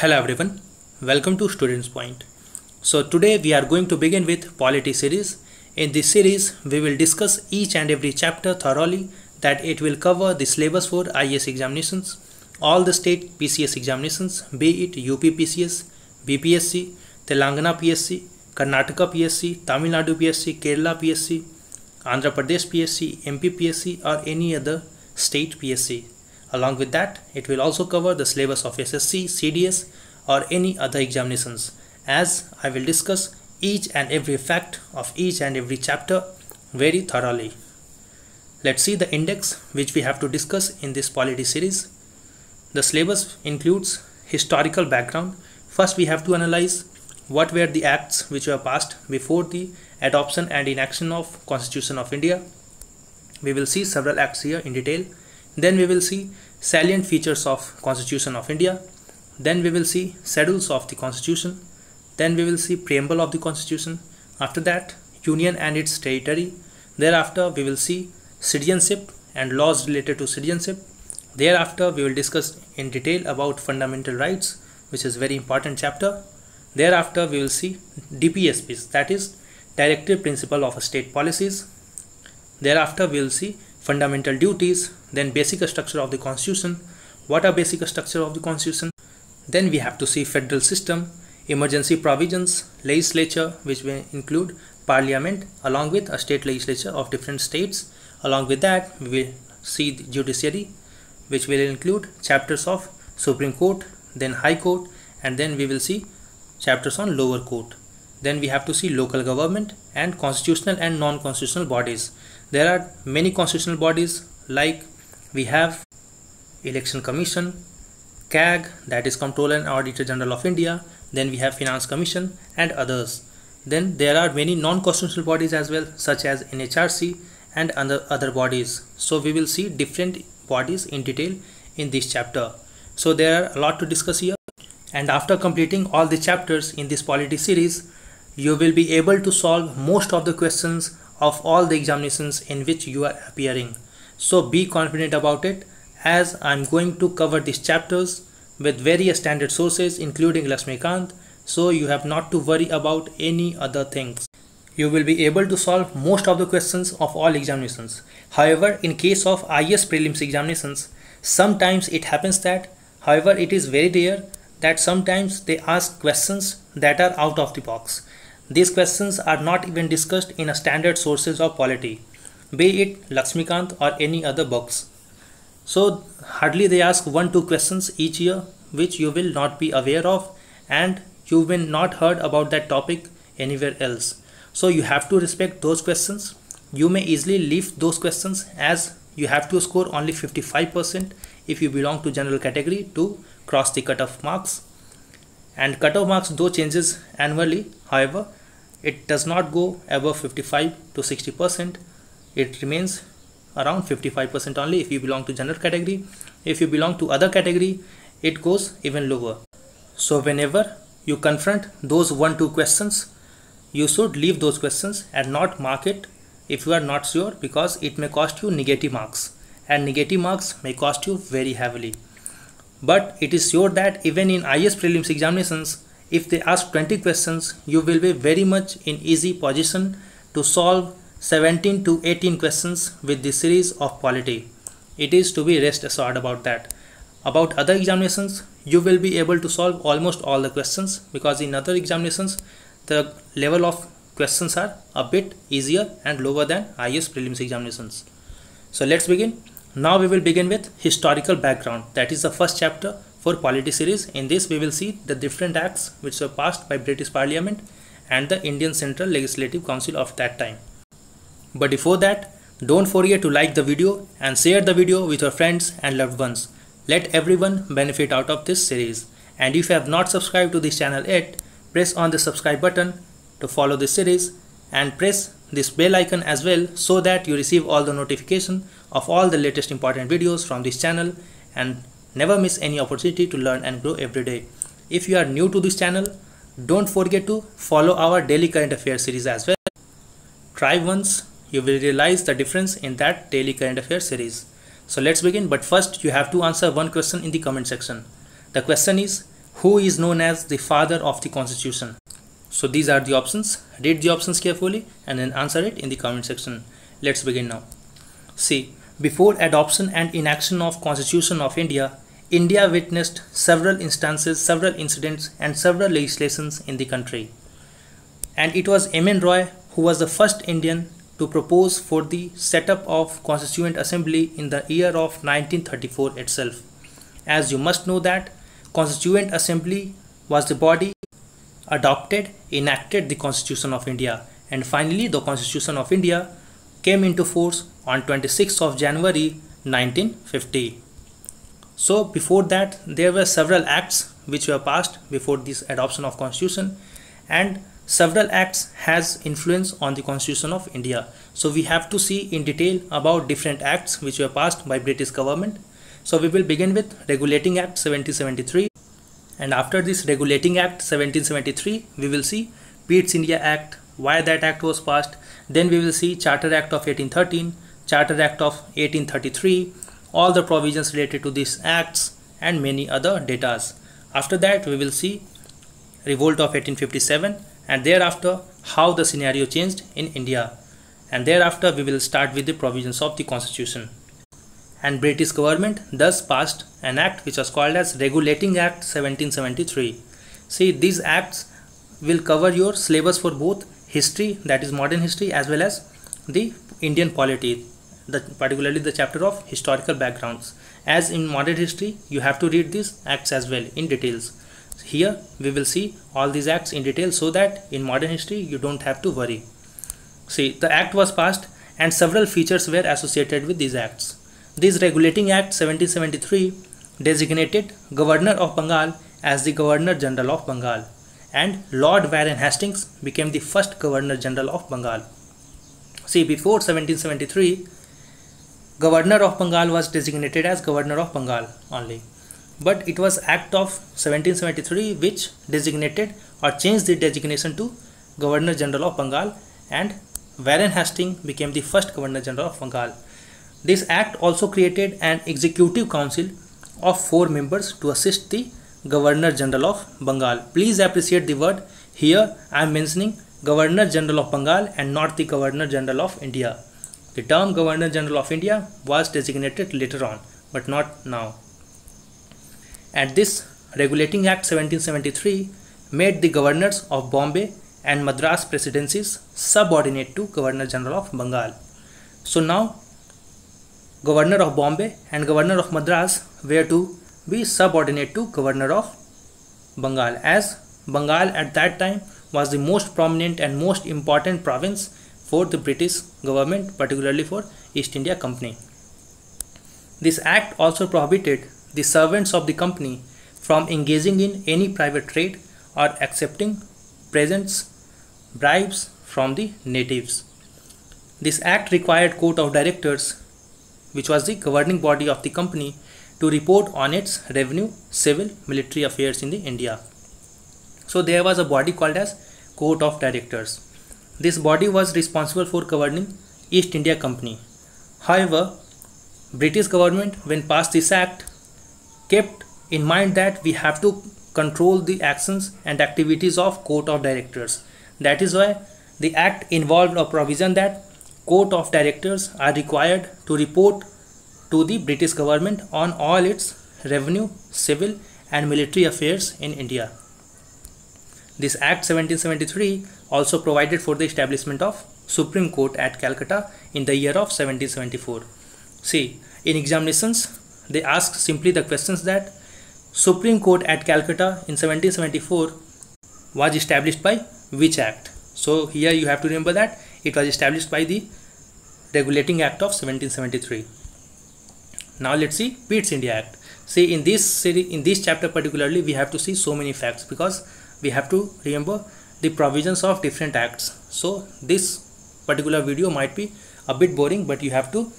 Hello everyone, welcome to Students Point. So today we are going to begin with Polity series. In this series, we will discuss each and every chapter thoroughly that it will cover the syllabus for IAS examinations, all the state PCS examinations, be it UP PCS, BPSC, Telangana PSC, Karnataka PSC, Tamil Nadu PSC, Kerala PSC, Andhra Pradesh PSC, MP PSC or any other state PSC. Along with that, it will also cover the syllabus of SSC, CDS or any other examinations as I will discuss each and every fact of each and every chapter very thoroughly. Let's see the index which we have to discuss in this polity series. The syllabus includes historical background. First we have to analyze what were the acts which were passed before the adoption and enaction of Constitution of India. We will see several acts here in detail then we will see salient features of Constitution of India. Then we will see schedules of the Constitution. Then we will see preamble of the Constitution. After that, Union and its territory. Thereafter, we will see citizenship and laws related to citizenship. Thereafter, we will discuss in detail about fundamental rights, which is very important chapter. Thereafter, we will see DPSPs, that is Directive Principle of State Policies. Thereafter, we will see fundamental duties, then basic structure of the constitution. What are basic structure of the constitution? Then we have to see federal system, emergency provisions, legislature which will include parliament along with a state legislature of different states. Along with that we will see the judiciary which will include chapters of Supreme Court, then High Court and then we will see chapters on lower court. Then we have to see local government and constitutional and non-constitutional bodies. There are many constitutional bodies like we have Election Commission, CAG that is Comptroller and Auditor General of India, then we have Finance Commission and others. Then there are many non-constitutional bodies as well such as NHRC and other, other bodies. So we will see different bodies in detail in this chapter. So there are a lot to discuss here and after completing all the chapters in this polity series you will be able to solve most of the questions of all the examinations in which you are appearing. So be confident about it as I'm going to cover these chapters with various standard sources including Laxmikant so you have not to worry about any other things. You will be able to solve most of the questions of all examinations. However, in case of IS prelims examinations, sometimes it happens that, however, it is very rare that sometimes they ask questions that are out of the box. These questions are not even discussed in a standard sources of polity, be it Laxmikant or any other books. So hardly they ask one two questions each year which you will not be aware of and you will not heard about that topic anywhere else. So you have to respect those questions. You may easily leave those questions as you have to score only 55% if you belong to general category to cross the cutoff marks and cutoff marks though changes annually however it does not go above 55 to 60 percent. It remains around 55 percent only if you belong to general category. If you belong to other category it goes even lower. So whenever you confront those one two questions you should leave those questions and not mark it if you are not sure because it may cost you negative marks and negative marks may cost you very heavily. But it is sure that even in IS prelims examinations if they ask 20 questions you will be very much in easy position to solve 17 to 18 questions with this series of polity it is to be rest assured about that. About other examinations you will be able to solve almost all the questions because in other examinations the level of questions are a bit easier and lower than IAS prelims examinations. So let's begin. Now we will begin with historical background. That is the first chapter for polity series. In this we will see the different acts which were passed by british parliament and the indian central legislative council of that time. But before that don't forget to like the video and share the video with your friends and loved ones. Let everyone benefit out of this series. And if you have not subscribed to this channel yet press on the subscribe button to follow this series and press this bell icon as well so that you receive all the notification of all the latest important videos from this channel. And Never miss any opportunity to learn and grow every day. If you are new to this channel, don't forget to follow our daily current affairs series as well. Try once, you will realize the difference in that daily current affairs series. So let's begin but first you have to answer one question in the comment section. The question is who is known as the father of the constitution? So these are the options. Read the options carefully and then answer it in the comment section. Let's begin now. See, before adoption and enaction of Constitution of India, India witnessed several instances, several incidents and several legislations in the country. And it was M.N. Roy who was the first Indian to propose for the setup of Constituent Assembly in the year of 1934 itself. As you must know that Constituent Assembly was the body adopted, enacted the Constitution of India and finally the Constitution of India came into force on 26th of January 1950. So before that there were several acts which were passed before this adoption of constitution and several acts has influence on the constitution of India. So we have to see in detail about different acts which were passed by British government. So we will begin with Regulating Act 1773 and after this Regulating Act 1773 we will see Pitt's India Act, why that act was passed, then we will see Charter Act of 1813, Charter Act of 1833, all the provisions related to these acts and many other datas. After that we will see Revolt of 1857 and thereafter how the scenario changed in India and thereafter we will start with the provisions of the constitution and British government thus passed an act which was called as Regulating Act 1773. See these acts will cover your syllabus for both history that is modern history as well as the Indian polity the, particularly the chapter of historical backgrounds. As in modern history you have to read these acts as well in details. Here we will see all these acts in detail so that in modern history you don't have to worry. See the act was passed and several features were associated with these acts. This regulating act 1773 designated governor of bengal as the governor general of bengal and lord warren hastings became the first governor general of bengal. See before 1773 governor of bengal was designated as governor of bengal only. But it was act of 1773 which designated or changed the designation to governor general of bengal and warren hastings became the first governor general of bengal. This act also created an executive council of four members to assist the governor general of bengal. Please appreciate the word. Here i am mentioning governor general of bengal and not the governor general of india the term Governor General of India was designated later on, but not now. And this Regulating Act 1773 made the governors of Bombay and Madras presidencies subordinate to Governor General of Bengal. So now Governor of Bombay and Governor of Madras were to be subordinate to Governor of Bengal as Bengal at that time was the most prominent and most important province for the British government, particularly for East India Company. This act also prohibited the servants of the company from engaging in any private trade or accepting presents, bribes from the natives. This act required court of directors, which was the governing body of the company, to report on its revenue, civil, military affairs in the India. So there was a body called as court of directors. This body was responsible for governing East India Company. However, British government when passed this act kept in mind that we have to control the actions and activities of court of directors. That is why the act involved a provision that court of directors are required to report to the British government on all its revenue, civil and military affairs in India. This Act 1773 also provided for the establishment of Supreme Court at Calcutta in the year of 1774. See, in examinations, they ask simply the questions that Supreme Court at Calcutta in 1774 was established by which act? So here you have to remember that it was established by the Regulating Act of 1773. Now let's see Pitt's India Act. See in this series, in this chapter particularly, we have to see so many facts because we have to remember the provisions of different acts. So this particular video might be a bit boring but you have to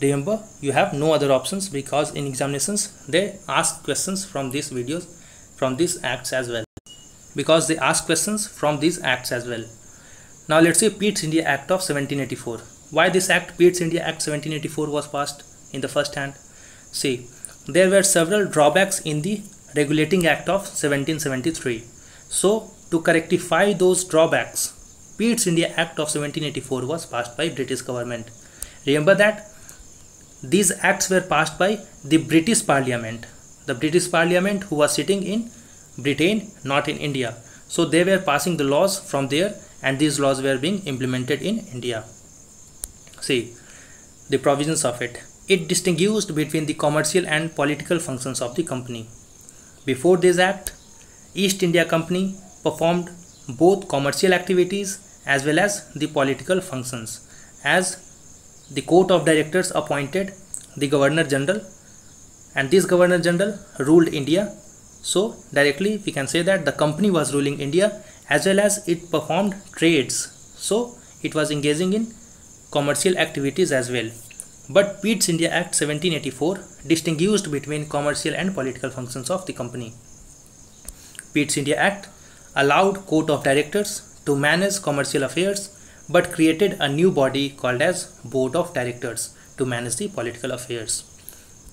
remember you have no other options because in examinations they ask questions from these videos from these acts as well. Because they ask questions from these acts as well. Now let's say Pitt's India Act of 1784 why this act Pitt's India Act 1784 was passed in the first hand? See there were several drawbacks in the Regulating Act of 1773. So, to rectify those drawbacks, Pitt's India Act of 1784 was passed by British government. Remember that these acts were passed by the British Parliament. The British Parliament who was sitting in Britain, not in India. So they were passing the laws from there and these laws were being implemented in India. See the provisions of it. It distinguished between the commercial and political functions of the company. Before this act, East India Company performed both commercial activities as well as the political functions. As the court of directors appointed the governor general and this governor general ruled India. So directly we can say that the company was ruling India as well as it performed trades. So it was engaging in commercial activities as well. But Pitt's India Act 1784 distinguished between commercial and political functions of the company. Pitt's India Act allowed court of directors to manage commercial affairs but created a new body called as board of directors to manage the political affairs.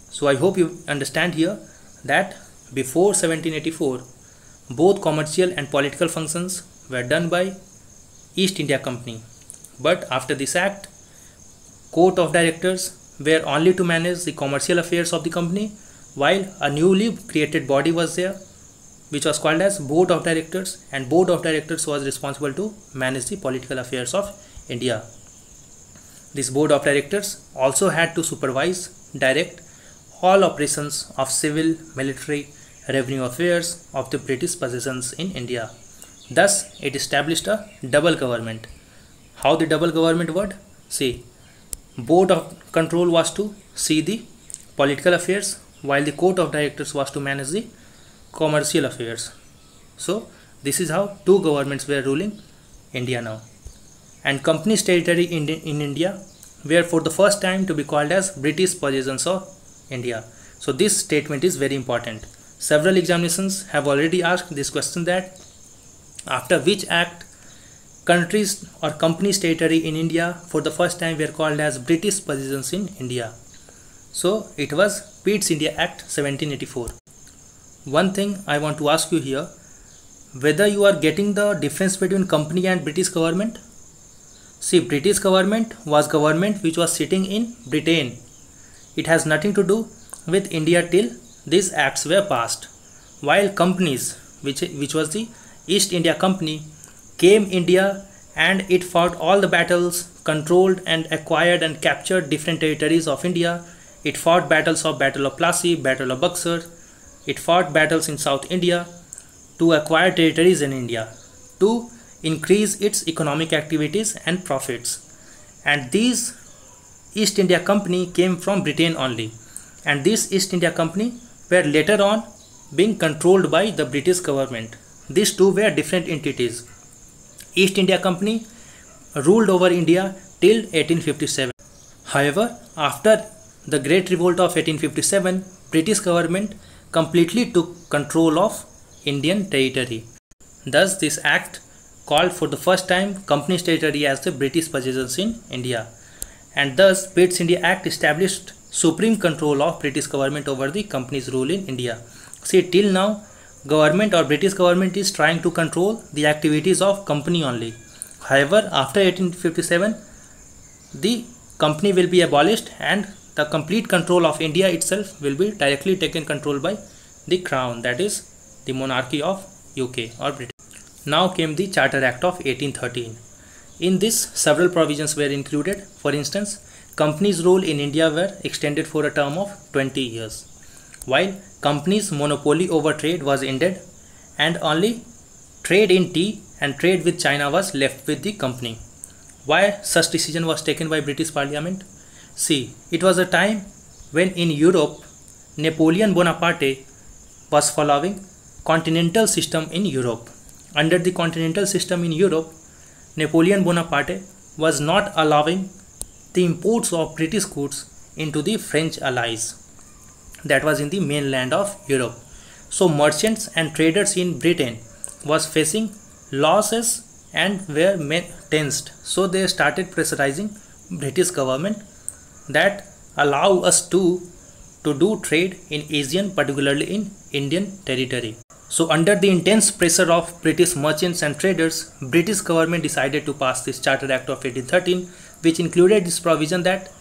So i hope you understand here that before 1784 both commercial and political functions were done by east india company. But after this act court of directors were only to manage the commercial affairs of the company while a newly created body was there which was called as board of directors and board of directors was responsible to manage the political affairs of India. This board of directors also had to supervise, direct all operations of civil, military, revenue affairs of the British possessions in India. Thus, it established a double government. How the double government worked? See, board of control was to see the political affairs while the court of directors was to manage the commercial affairs. So this is how two governments were ruling India now. And company's territory in, in India were for the first time to be called as British possessions of India. So this statement is very important. Several examinations have already asked this question that after which act countries or companies territory in India for the first time were called as British possessions in India. So it was Pitt's India Act 1784 one thing I want to ask you here whether you are getting the difference between company and British government? See British government was government which was sitting in Britain. It has nothing to do with India till these acts were passed. While companies which which was the East India Company came India and it fought all the battles controlled and acquired and captured different territories of India. It fought battles of Battle of Plassey, Battle of Buxar, it fought battles in South India to acquire territories in India, to increase its economic activities and profits. And these East India Company came from Britain only. And this East India Company were later on being controlled by the British government. These two were different entities. East India Company ruled over India till 1857. However, after the Great Revolt of 1857, British government completely took control of Indian territory. Thus, this act called for the first time company's territory as the British possessions in India. And thus, Pitt's India Act established supreme control of British government over the company's rule in India. See, till now, government or British government is trying to control the activities of company only. However, after 1857, the company will be abolished and the complete control of India itself will be directly taken control by the crown that is the monarchy of UK or Britain. Now came the Charter Act of 1813. In this several provisions were included. For instance, companies rule in India were extended for a term of 20 years while companies monopoly over trade was ended and only trade in tea and trade with China was left with the company. Why such decision was taken by British Parliament? See, it was a time when in Europe Napoleon Bonaparte was following continental system in Europe. Under the continental system in Europe, Napoleon Bonaparte was not allowing the imports of British goods into the French allies that was in the mainland of Europe. So merchants and traders in Britain was facing losses and were tensed. So they started pressurizing British government that allow us to to do trade in Asian, particularly in Indian territory. So under the intense pressure of British merchants and traders, British government decided to pass this Charter Act of 1813 which included this provision that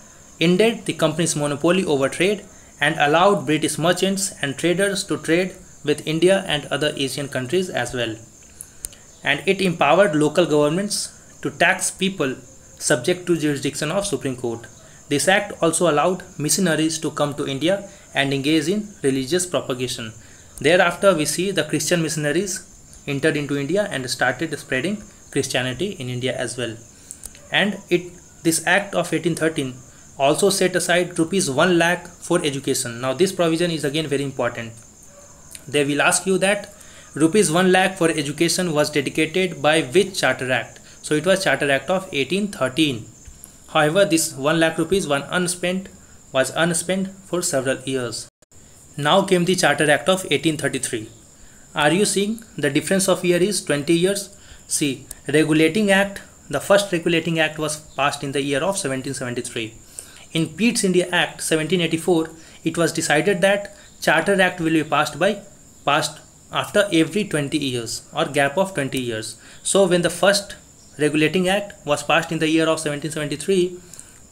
ended the company's monopoly over trade and allowed British merchants and traders to trade with India and other Asian countries as well. And it empowered local governments to tax people subject to jurisdiction of Supreme Court. This act also allowed missionaries to come to India and engage in religious propagation. Thereafter, we see the Christian missionaries entered into India and started spreading Christianity in India as well. And it this act of 1813 also set aside rupees 1 lakh for education. Now this provision is again very important. They will ask you that rupees 1 lakh for education was dedicated by which charter act? So it was charter act of 1813. However, this 1 lakh rupees was unspent was unspent for several years. Now came the Charter Act of 1833. Are you seeing the difference of year is 20 years? See, Regulating Act, the first Regulating Act was passed in the year of 1773. In Pitt's India Act 1784, it was decided that Charter Act will be passed by passed after every 20 years or gap of 20 years. So when the first Regulating Act was passed in the year of 1773,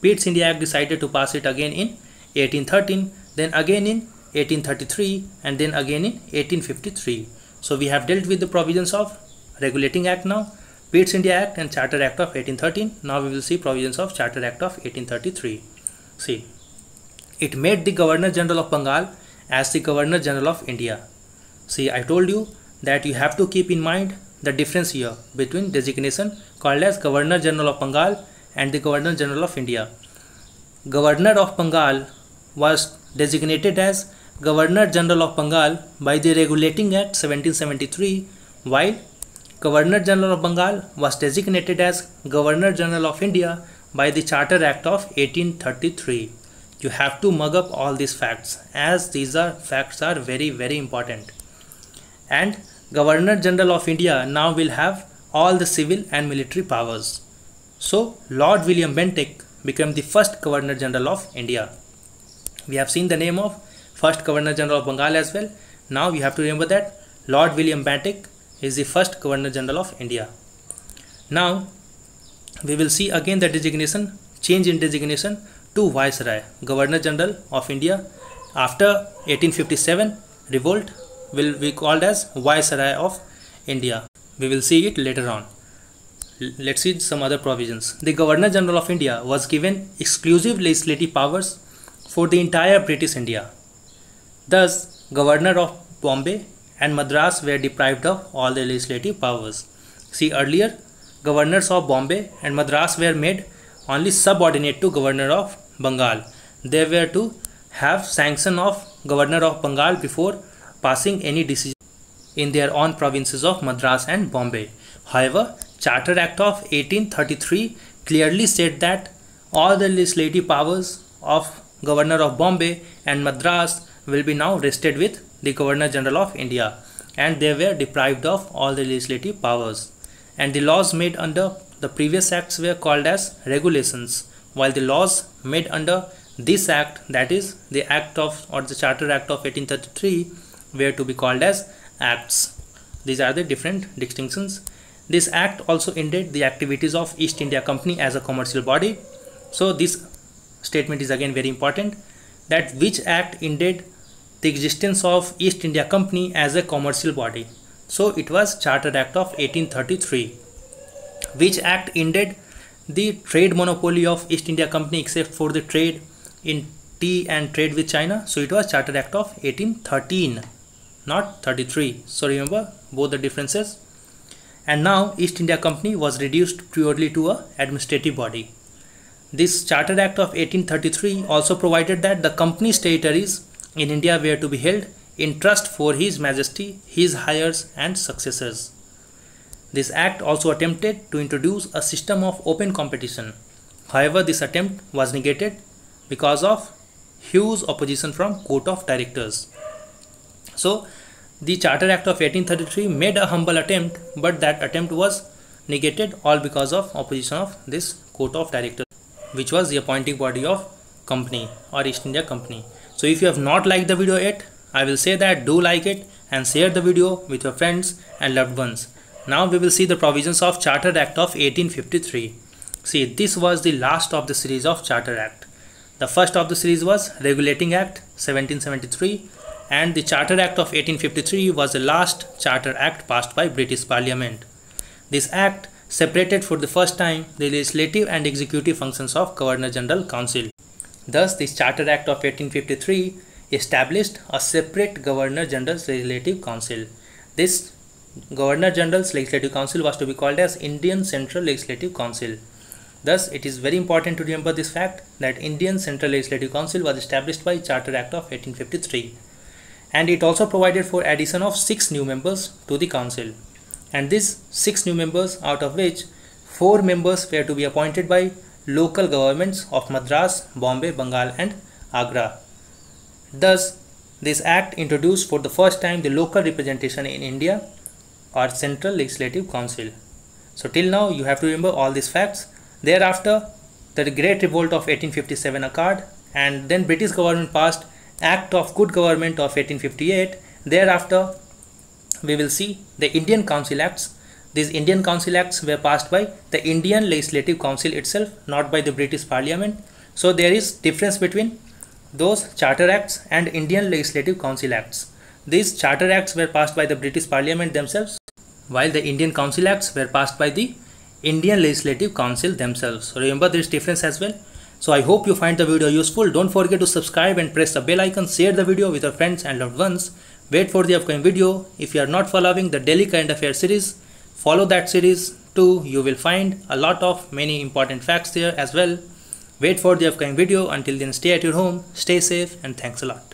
Pitt's India Act decided to pass it again in 1813, then again in 1833 and then again in 1853. So we have dealt with the provisions of Regulating Act now, Pitt's India Act and Charter Act of 1813. Now we will see provisions of Charter Act of 1833. See, it made the Governor General of Bengal as the Governor General of India. See, I told you that you have to keep in mind the difference here between designation called as Governor General of Bengal and the Governor General of India. Governor of Bengal was designated as Governor General of Bengal by the Regulating Act 1773 while Governor General of Bengal was designated as Governor General of India by the Charter Act of 1833. You have to mug up all these facts as these are facts are very very important. And Governor General of India now will have all the civil and military powers. So Lord William Bentinck became the first Governor General of India. We have seen the name of first Governor General of Bengal as well. Now you have to remember that Lord William Bentinck is the first Governor General of India. Now we will see again the designation change in designation to Viceroy Governor General of India after 1857 revolt will be called as Viceroy of India. We will see it later on. Let's see some other provisions. The Governor General of India was given exclusive legislative powers for the entire British India. Thus, Governor of Bombay and Madras were deprived of all the legislative powers. See earlier, governors of Bombay and Madras were made only subordinate to Governor of Bengal. They were to have sanction of Governor of Bengal before passing any decision in their own provinces of Madras and Bombay. However, Charter Act of 1833 clearly said that all the legislative powers of Governor of Bombay and Madras will be now rested with the Governor General of India and they were deprived of all the legislative powers. And the laws made under the previous acts were called as regulations while the laws made under this act that is the act of or the charter act of 1833 were to be called as acts these are the different distinctions this act also ended the activities of east india company as a commercial body so this statement is again very important that which act ended the existence of East India Company as a commercial body. So it was Charter Act of 1833, which act ended the trade monopoly of East India Company except for the trade in tea and trade with China. So it was Charter Act of 1813, not 33. So remember both the differences. And now East India Company was reduced purely to a administrative body. This Charter Act of 1833 also provided that the company's territories in India were to be held in trust for His Majesty, his heirs and successors. This act also attempted to introduce a system of open competition. However, this attempt was negated because of huge opposition from Court of Directors. So, the Charter Act of 1833 made a humble attempt, but that attempt was negated all because of opposition of this Court of Directors, which was the appointing body of company or East India Company. So if you have not liked the video yet, I will say that do like it and share the video with your friends and loved ones. Now we will see the provisions of Charter Act of 1853. See, this was the last of the series of Charter Act. The first of the series was Regulating Act 1773 and the Charter Act of 1853 was the last Charter Act passed by British Parliament. This act separated for the first time the legislative and executive functions of Governor General Council. Thus, this Charter Act of 1853 established a separate Governor General's Legislative Council. This Governor General's Legislative Council was to be called as Indian Central Legislative Council. Thus, it is very important to remember this fact that Indian Central Legislative Council was established by Charter Act of 1853 and it also provided for addition of 6 new members to the council and these 6 new members out of which 4 members were to be appointed by local governments of Madras, Bombay, Bengal and Agra. Thus, this act introduced for the first time the local representation in India or Central Legislative Council. So till now you have to remember all these facts. Thereafter, the Great Revolt of 1857 occurred and then British government passed Act of Good Government of 1858. Thereafter, we will see the Indian Council Acts. These Indian Council Acts were passed by the Indian Legislative Council itself, not by the British Parliament. So there is difference between those Charter Acts and Indian Legislative Council Acts. These Charter Acts were passed by the British Parliament themselves, while the Indian Council Acts were passed by the Indian Legislative Council themselves. Remember this difference as well. So I hope you find the video useful. Don't forget to subscribe and press the bell icon. Share the video with your friends and loved ones. Wait for the upcoming video. If you are not following the daily current affairs series, follow that series too. You will find a lot of many important facts there as well. Wait for the upcoming video. Until then, stay at your home, stay safe, and thanks a lot.